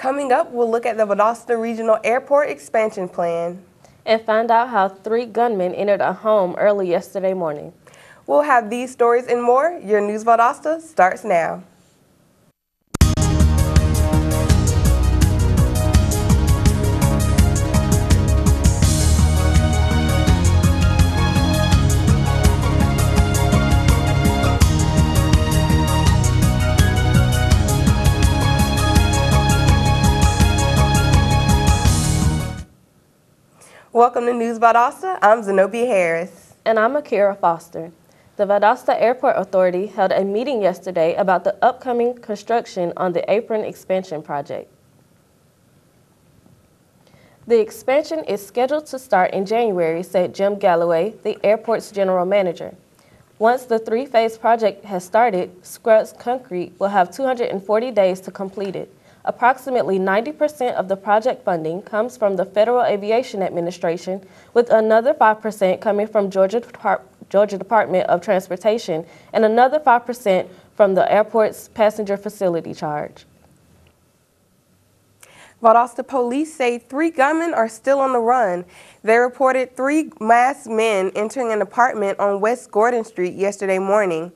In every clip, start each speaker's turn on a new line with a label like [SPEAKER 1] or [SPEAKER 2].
[SPEAKER 1] Coming up, we'll look at the Valdosta Regional Airport expansion plan.
[SPEAKER 2] And find out how three gunmen entered a home early yesterday morning.
[SPEAKER 1] We'll have these stories and more. Your News Valdosta starts now. Welcome to News Valdosta. I'm Zenobia Harris.
[SPEAKER 2] And I'm Akira Foster. The Valdosta Airport Authority held a meeting yesterday about the upcoming construction on the apron expansion project. The expansion is scheduled to start in January, said Jim Galloway, the airport's general manager. Once the three-phase project has started, Scruggs Concrete will have 240 days to complete it. Approximately 90% of the project funding comes from the Federal Aviation Administration, with another 5% coming from Georgia, Depart Georgia Department of Transportation and another 5% from the airport's passenger facility charge.
[SPEAKER 1] Valdosta police say three gunmen are still on the run. They reported three masked men entering an apartment on West Gordon Street yesterday morning.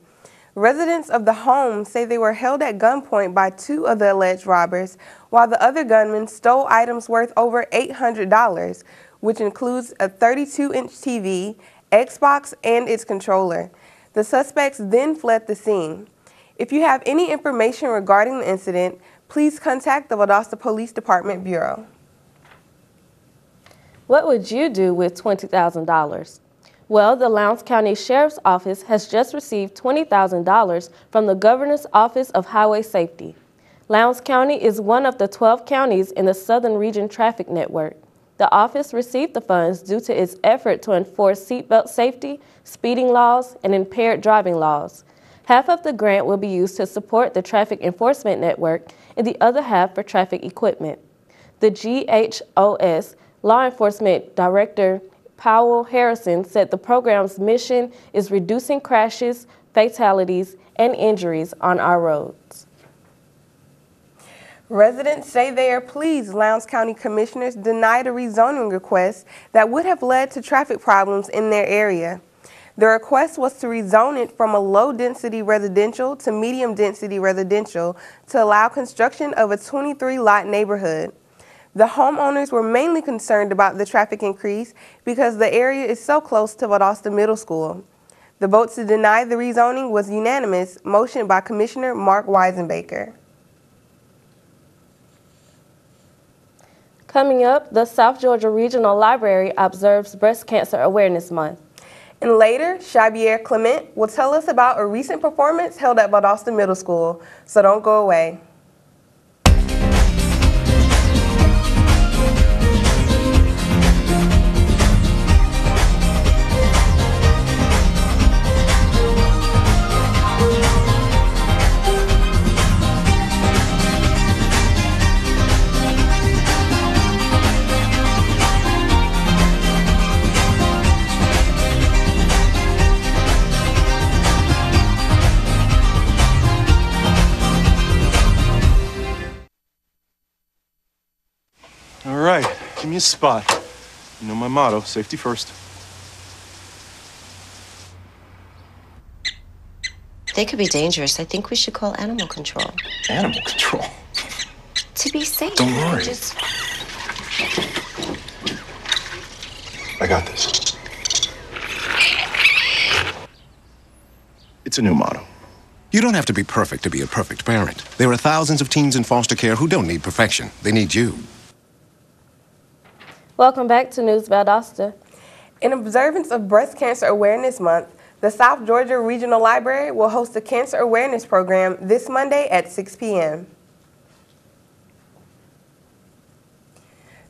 [SPEAKER 1] Residents of the home say they were held at gunpoint by two of the alleged robbers, while the other gunmen stole items worth over $800, which includes a 32-inch TV, Xbox, and its controller. The suspects then fled the scene. If you have any information regarding the incident, please contact the Valdosta Police Department Bureau.
[SPEAKER 2] What would you do with $20,000? Well, the Lowndes County Sheriff's Office has just received $20,000 from the Governor's Office of Highway Safety. Lowndes County is one of the 12 counties in the Southern Region Traffic Network. The office received the funds due to its effort to enforce seatbelt safety, speeding laws, and impaired driving laws. Half of the grant will be used to support the Traffic Enforcement Network and the other half for traffic equipment. The GHOS Law Enforcement Director Powell Harrison said the program's mission is reducing crashes, fatalities, and injuries on our roads.
[SPEAKER 1] Residents say they are pleased Lowndes County commissioners denied a rezoning request that would have led to traffic problems in their area. The request was to rezone it from a low-density residential to medium-density residential to allow construction of a 23-lot neighborhood. The homeowners were mainly concerned about the traffic increase because the area is so close to Valdosta Middle School. The vote to deny the rezoning was unanimous, motioned by Commissioner Mark Wisenbaker.
[SPEAKER 2] Coming up, the South Georgia Regional Library observes Breast Cancer Awareness Month.
[SPEAKER 1] And later, Xavier Clement will tell us about a recent performance held at Valdosta Middle School, so don't go away.
[SPEAKER 3] Me a spot. You know my motto, safety first.
[SPEAKER 4] They could be dangerous. I think we should call animal control.
[SPEAKER 3] Animal control?
[SPEAKER 4] To be safe.
[SPEAKER 3] Don't worry.
[SPEAKER 4] Just...
[SPEAKER 3] I got this. It's a new motto.
[SPEAKER 5] You don't have to be perfect to be a perfect parent. There are thousands of teens in foster care who don't need perfection. They need you.
[SPEAKER 2] Welcome back to News Valdosta.
[SPEAKER 1] In observance of Breast Cancer Awareness Month, the South Georgia Regional Library will host a cancer awareness program this Monday at 6 p.m.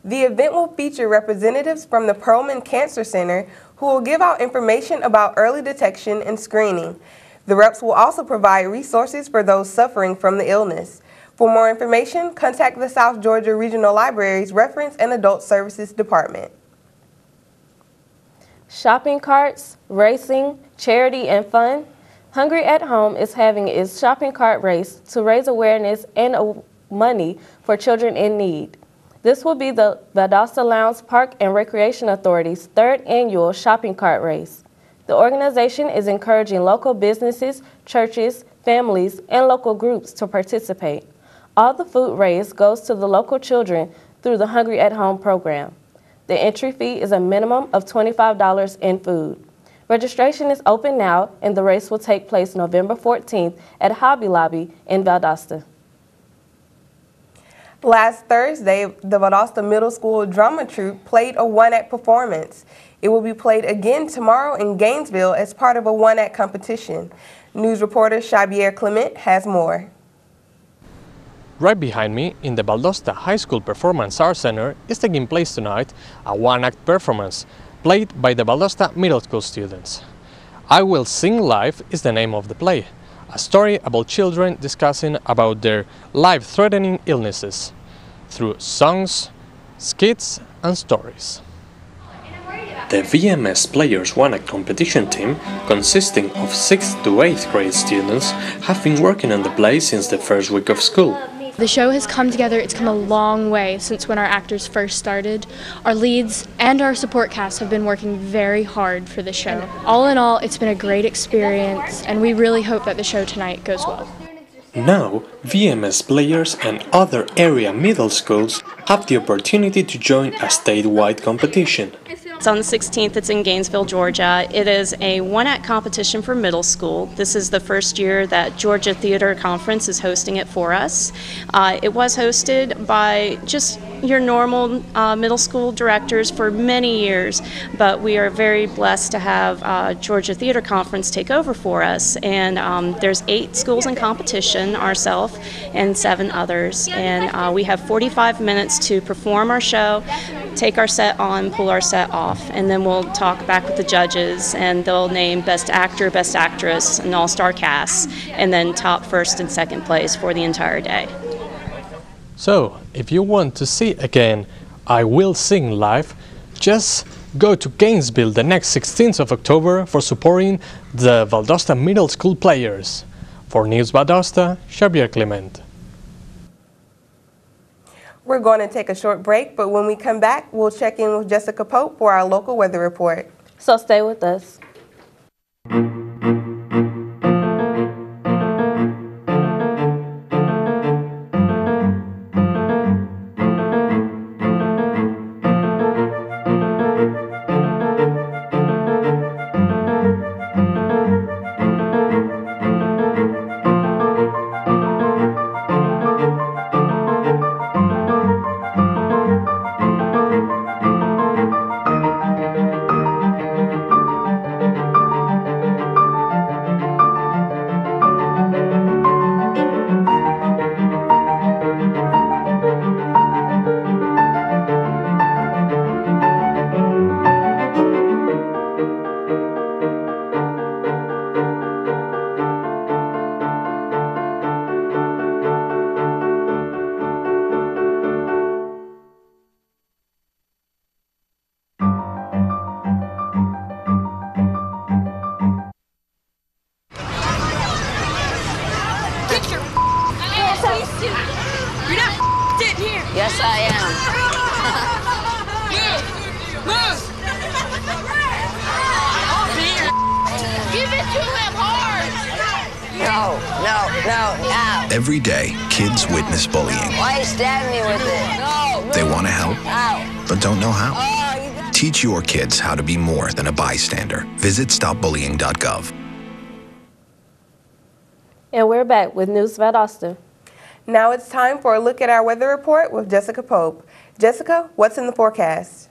[SPEAKER 1] The event will feature representatives from the Pearlman Cancer Center who will give out information about early detection and screening. The reps will also provide resources for those suffering from the illness. For more information, contact the South Georgia Regional Library's Reference and Adult Services Department.
[SPEAKER 2] Shopping carts, racing, charity, and fun. Hungry at Home is having its shopping cart race to raise awareness and money for children in need. This will be the Valdosta Lowndes Park and Recreation Authority's third annual shopping cart race. The organization is encouraging local businesses, churches, families, and local groups to participate. All the food raised goes to the local children through the Hungry at Home program. The entry fee is a minimum of $25 in food. Registration is open now, and the race will take place November 14th at Hobby Lobby in Valdosta.
[SPEAKER 1] Last Thursday, the Valdosta Middle School Drama Troupe played a one-act performance. It will be played again tomorrow in Gainesville as part of a one-act competition. News reporter Xavier Clement has more.
[SPEAKER 6] Right behind me, in the Valdosta High School Performance Arts Center, is taking place tonight a one-act performance played by the Valdosta Middle School students. I Will Sing Life is the name of the play, a story about children discussing about their life-threatening illnesses through songs, skits, and stories. The VMS Players One Act competition team, consisting of 6th to 8th grade students, have been working on the play since the first week of school.
[SPEAKER 7] The show has come together, it's come a long way since when our actors first started. Our leads and our support cast have been working very hard for the show. All in all, it's been a great experience, and we really hope that the show tonight goes well.
[SPEAKER 6] Now, VMS players and other area middle schools have the opportunity to join a statewide competition.
[SPEAKER 8] It's on the 16th. It's in Gainesville, Georgia. It is a one act competition for middle school. This is the first year that Georgia Theater Conference is hosting it for us. Uh, it was hosted by just your normal uh, middle school directors for many years, but we are very blessed to have uh, Georgia Theater Conference take over for us. And um, there's eight schools in competition, ourselves and seven others. And uh, we have 45 minutes to perform our show, take our set on, pull our set off, and then we'll talk back with the judges, and they'll name Best Actor, Best Actress, and All Star cast, and then top first and second place for the entire day.
[SPEAKER 6] So, if you want to see again I Will Sing live, just go to Gainesville the next 16th of October for supporting the Valdosta Middle School players. For News Valdosta, Xavier Clement.
[SPEAKER 1] We're going to take a short break, but when we come back, we'll check in with Jessica Pope for our local weather report.
[SPEAKER 2] So stay with us.
[SPEAKER 9] Sitting here.
[SPEAKER 10] Yes, I am.
[SPEAKER 9] Move. Move. Here. Give it to him hard.
[SPEAKER 10] No, no, no, ow.
[SPEAKER 11] Every day, kids witness bullying.
[SPEAKER 10] Why you stab me with it? No,
[SPEAKER 11] They want to help,
[SPEAKER 10] ow.
[SPEAKER 11] but don't know how.
[SPEAKER 10] Oh, you got-
[SPEAKER 11] Teach your kids how to be more than a bystander. Visit stopbullying.gov.
[SPEAKER 2] And we're back with News Valdosta.
[SPEAKER 1] Now it's time for a look at our weather report with Jessica Pope. Jessica, what's in the forecast?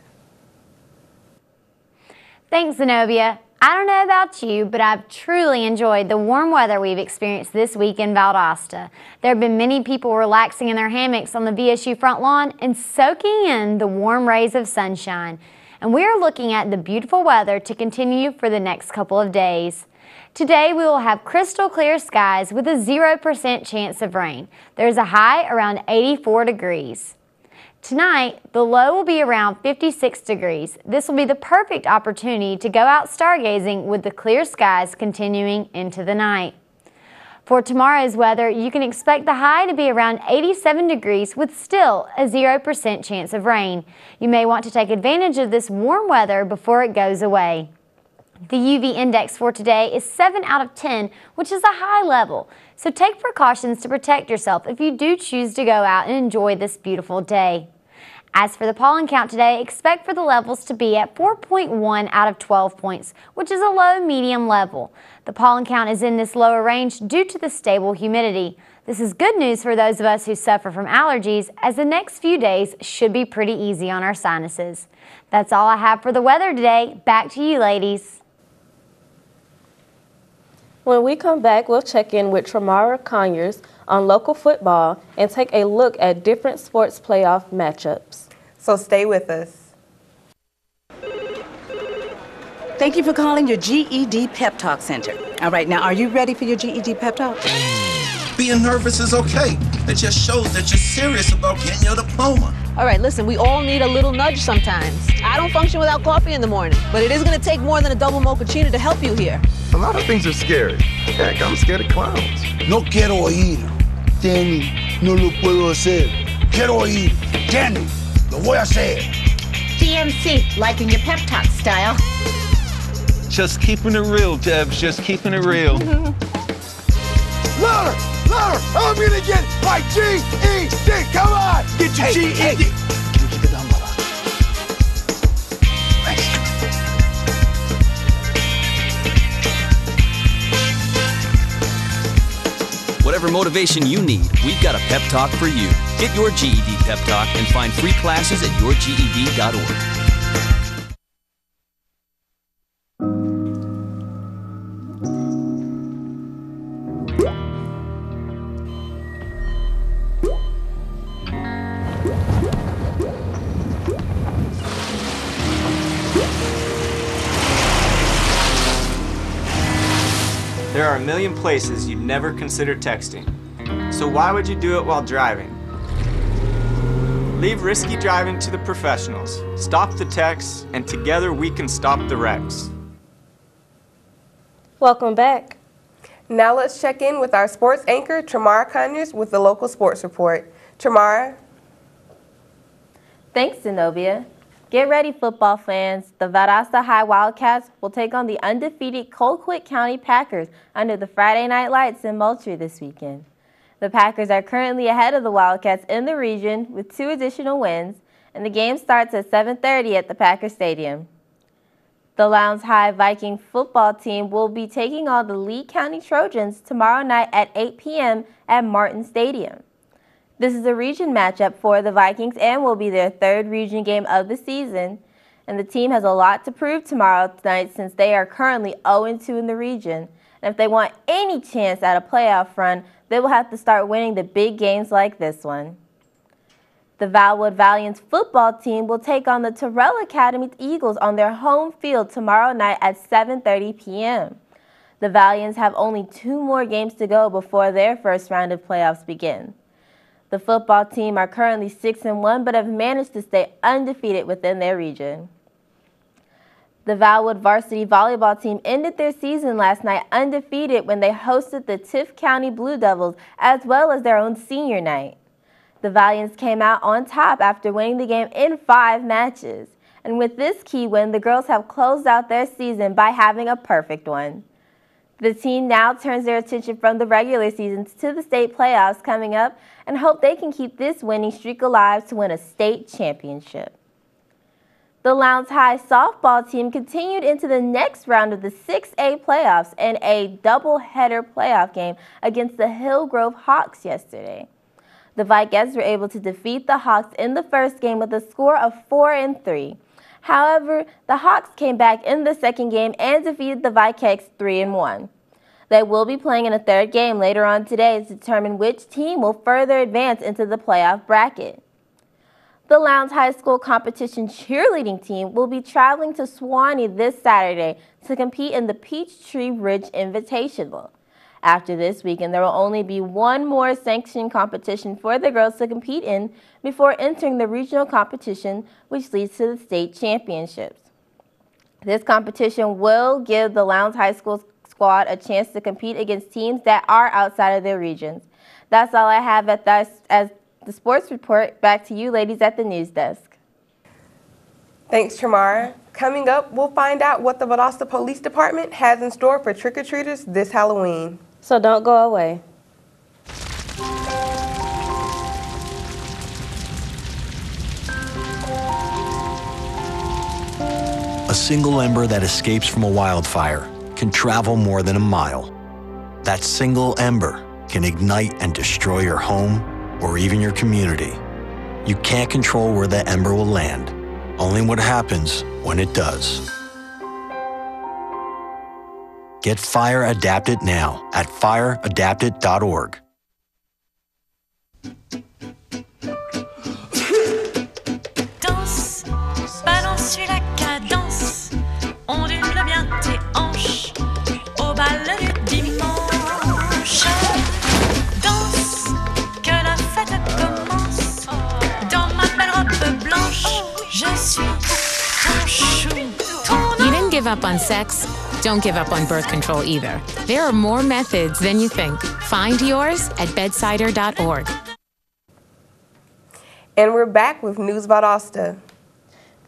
[SPEAKER 12] Thanks, Zenobia. I don't know about you, but I've truly enjoyed the warm weather we've experienced this week in Valdosta. There have been many people relaxing in their hammocks on the VSU front lawn and soaking in the warm rays of sunshine. And we are looking at the beautiful weather to continue for the next couple of days. Today we will have crystal clear skies with a 0% chance of rain. There's a high around 84 degrees. Tonight, the low will be around 56 degrees. This will be the perfect opportunity to go out stargazing with the clear skies continuing into the night. For tomorrow's weather, you can expect the high to be around 87 degrees with still a 0% chance of rain. You may want to take advantage of this warm weather before it goes away. The UV index for today is 7 out of 10, which is a high level. So take precautions to protect yourself if you do choose to go out and enjoy this beautiful day. As for the pollen count today, expect for the levels to be at 4.1 out of 12 points, which is a low medium level. The pollen count is in this lower range due to the stable humidity. This is good news for those of us who suffer from allergies, as the next few days should be pretty easy on our sinuses. That's all I have for the weather today. Back to you, ladies.
[SPEAKER 13] When we come back, we'll check in with Tramara Conyers on local football and take a look at different sports playoff matchups.
[SPEAKER 1] So stay with us.
[SPEAKER 14] Thank you for calling your GED Pep Talk Center. All right, now are you ready for your GED Pep Talk?
[SPEAKER 11] Being nervous is okay. It just shows that you're serious about getting your diploma.
[SPEAKER 15] All right, listen, we all need a little nudge sometimes. I don't function without coffee in the morning, but it is going to take more than a double mochaccino to help you here.
[SPEAKER 16] A lot of things are scary. Heck, I'm scared of clowns.
[SPEAKER 17] No quiero ir. Danny, no lo puedo hacer. Quiero ir. Danny, lo voy a hacer.
[SPEAKER 4] DMC, liking your pep talk style.
[SPEAKER 16] Just keeping it real, Debs. Just keeping it real.
[SPEAKER 17] Louder, louder. I'm gonna get my GED. Come on, get your
[SPEAKER 11] Hey,
[SPEAKER 17] GED.
[SPEAKER 11] hey.
[SPEAKER 18] Whatever motivation you need, we've got a pep talk for you. Get your GED pep talk and find free classes at yourged.org.
[SPEAKER 19] million places you'd never consider texting. So why would you do it while driving? Leave risky driving to the professionals. Stop the texts, and together we can stop the wrecks.
[SPEAKER 13] Welcome back.
[SPEAKER 1] Now let's check in with our sports anchor, Tramara Conyers, with the local sports report. Tramara?
[SPEAKER 13] Thanks, Zenobia. Get ready, football fans. The Valdosta High Wildcats will take on the undefeated Colquitt County Packers under the Friday Night Lights in Moultrie this weekend. The Packers are currently ahead of the Wildcats in the region with two additional wins, and the game starts at 7:30 at the Packer Stadium. The Lowndes High Viking football team will be taking on the Lee County Trojans tomorrow night at 8 p.m. at Martin Stadium. This is a region matchup for the Vikings and will be their third region game of the season. And the team has a lot to prove tomorrow night since they are currently 0-2 in the region. And if they want any chance at a playoff run, they will have to start winning the big games like this one. The Valwood Valiants football team will take on the Terrell Academy Eagles on their home field tomorrow night at 7:30 p.m. The Valiants have only two more games to go before their first round of playoffs begin. The football team are currently 6 and 1 but have managed to stay undefeated within their region. The Valwood varsity volleyball team ended their season last night undefeated when they hosted the Tift County Blue Devils as well as their own senior night. The Valiants came out on top after winning the game in five matches. And with this key win, the girls have closed out their season by having a perfect one. The team now turns their attention from the regular season to the state playoffs coming up and hope they can keep this winning streak alive to win a state championship. The Lowndes High softball team continued into the next round of the 6A playoffs in a doubleheader playoff game against the Hillgrove Hawks yesterday. The Vikings were able to defeat the Hawks in the first game with a score of 4 and 3. However, the Hawks came back in the second game and defeated the Vikings 3 and 1. They will be playing in a third game later on today to determine which team will further advance into the playoff bracket. The Lowndes High School competition cheerleading team will be traveling to Suwanee this Saturday to compete in the Peachtree Ridge Invitational. After this weekend, there will only be one more sanctioned competition for the girls to compete in before entering the regional competition, which leads to the state championships. This competition will give the Lowndes High School squad a chance to compete against teams that are outside of their regions. That's all I have at this as the sports report. Back to you ladies at the news desk.
[SPEAKER 1] Thanks, Tramara. Coming up, we'll find out what the Valdosta Police Department has in store for trick-or-treaters this Halloween.
[SPEAKER 2] So don't go away.
[SPEAKER 20] A single ember that escapes from a wildfire can travel more than a mile. That single ember can ignite and destroy your home or even your community. You can't control where that ember will land, only what happens when it does. Get Fire Adapted now at fireadapted.org.
[SPEAKER 21] Danse, balance, suis la cadence, ondule bien tes hanches au bal du dimanche. Danse, que la fête commence. Dans ma belle robe blanche, je suis ton chou.
[SPEAKER 22] You didn't give up on sex. Don't give up on birth control either. There are more methods than you think. Find yours at bedsider.org.
[SPEAKER 1] And we're back with News about Valdosta.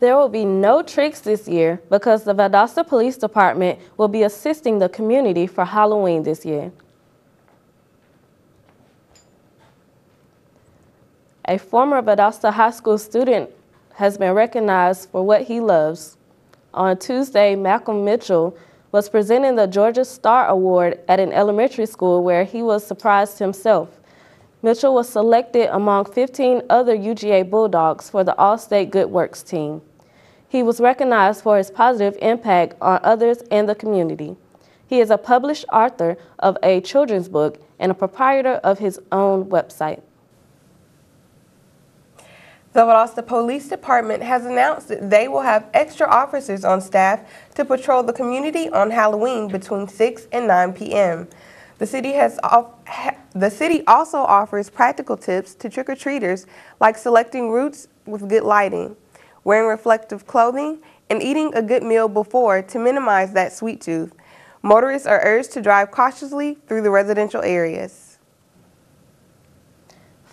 [SPEAKER 2] There will be no tricks this year because the Valdosta Police Department will be assisting the community for Halloween this year. A former Valdosta High School student has been recognized for what he loves. On Tuesday, Malcolm Mitchell was presenting the Georgia Star Award at an elementary school where he was surprised himself. Mitchell was selected among 15 other UGA Bulldogs for the All State Good Works team. He was recognized for his positive impact on others and the community. He is a published author of a children's book and a proprietor of his own website.
[SPEAKER 1] The Valdosta Police Department has announced that they will have extra officers on staff to patrol the community on Halloween between 6 and 9 p.m. The city has the city also offers practical tips to trick-or-treaters like selecting routes with good lighting, wearing reflective clothing, and eating a good meal before to minimize that sweet tooth. Motorists are urged to drive cautiously through the residential areas.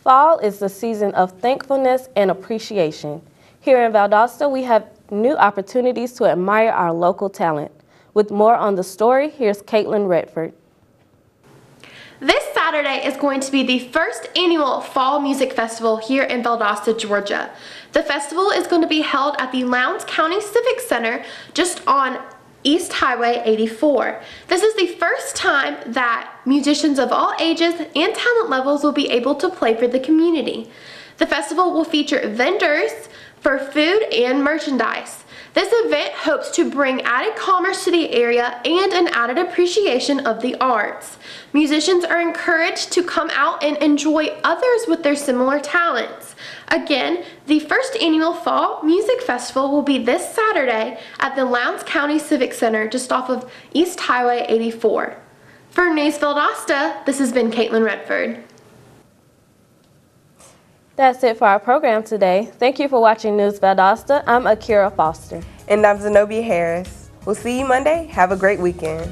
[SPEAKER 2] Fall is the season of thankfulness and appreciation. Here in Valdosta, we have new opportunities to admire our local talent. With more on the story, here's Caitlin Redford.
[SPEAKER 23] This Saturday is going to be the first annual Fall Music Festival here in Valdosta, Georgia. The festival is going to be held at the Lowndes County Civic Center just on East Highway 84. This is the first time that musicians of all ages and talent levels will be able to play for the community. The festival will feature vendors for food and merchandise. This event hopes to bring added commerce to the area and an added appreciation of the arts. Musicians are encouraged to come out and enjoy others with their similar talents. Again, the first annual Fall Music Festival will be this Saturday at the Lowndes County Civic Center just off of East Highway 84. For News Valdosta, this has been Caitlin Redford.
[SPEAKER 2] That's it for our program today. Thank you for watching News Valdosta. I'm Akira Foster.
[SPEAKER 1] And I'm Zenobia Harris. We'll see you Monday. Have a great weekend.